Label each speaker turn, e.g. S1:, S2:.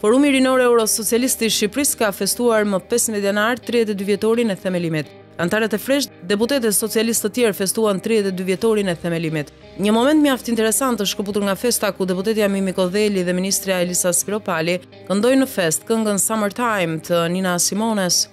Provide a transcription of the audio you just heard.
S1: Forumi Rinore i Shqipëris ka festuar më 15 janar 32 vjetorin e themelimit. Antarët e fresht, deputetet socialistë të tjerë festuan 32 vjetorin e themelimit. Një moment mjaft interesant të shkëputur nga festa ku deputetja Mimi Kodheli dhe Ministria Elisa Spiropali këndoj në fest këngën Summertime të Nina Simones